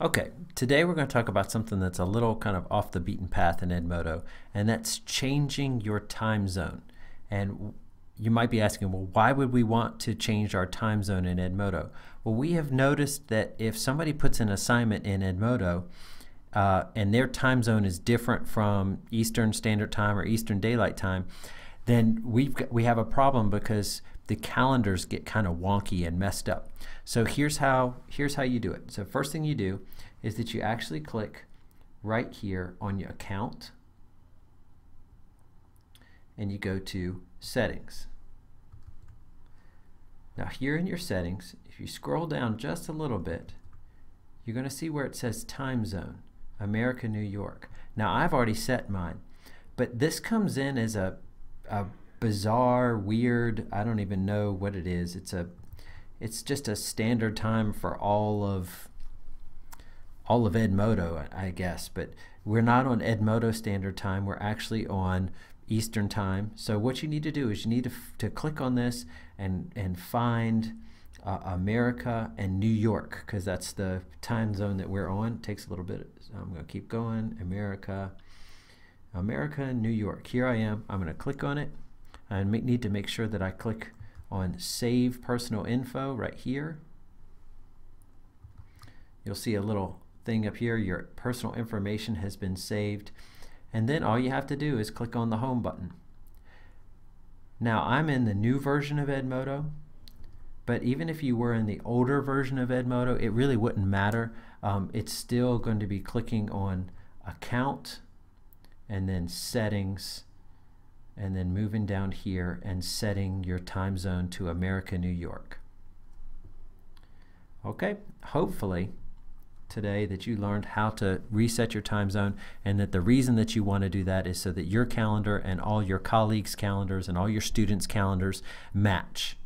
Okay, today we're going to talk about something that's a little kind of off the beaten path in Edmodo, and that's changing your time zone. And you might be asking, well, why would we want to change our time zone in Edmodo? Well, we have noticed that if somebody puts an assignment in Edmodo uh, and their time zone is different from Eastern Standard Time or Eastern Daylight Time, then we've got, we have a problem because the calendars get kind of wonky and messed up. So here's how here's how you do it. So first thing you do is that you actually click right here on your account and you go to settings. Now here in your settings, if you scroll down just a little bit, you're going to see where it says time zone, America, New York. Now I've already set mine, but this comes in as a, a bizarre, weird, I don't even know what it is. It's a it's just a standard time for all of all of Edmodo, I guess, but we're not on Edmodo standard time. We're actually on Eastern time. So what you need to do is you need to, to click on this and and find uh, America and New York because that's the time zone that we're on. It takes a little bit. So I'm going to keep going. America, America New York. Here I am. I'm going to click on it. I need to make sure that I click on Save Personal Info right here. You'll see a little thing up here, your personal information has been saved. And then all you have to do is click on the Home button. Now I'm in the new version of Edmodo, but even if you were in the older version of Edmodo, it really wouldn't matter. Um, it's still going to be clicking on Account and then Settings and then moving down here and setting your time zone to America, New York. Okay, hopefully today that you learned how to reset your time zone and that the reason that you want to do that is so that your calendar and all your colleagues' calendars and all your students' calendars match.